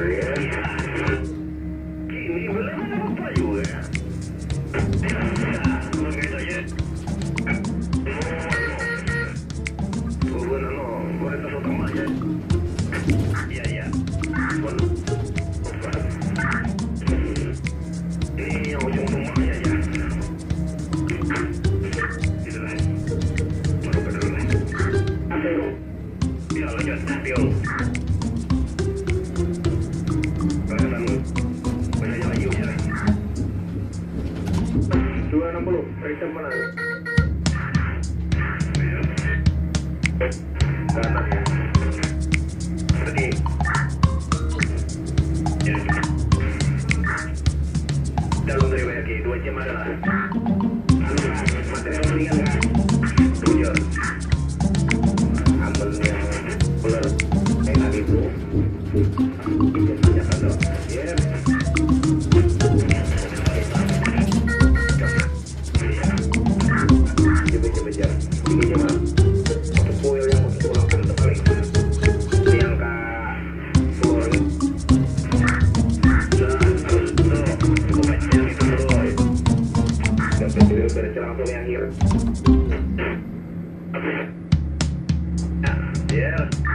Yeah. ke ya. dalam riwayat jam adalah. gonna get down here. Yeah.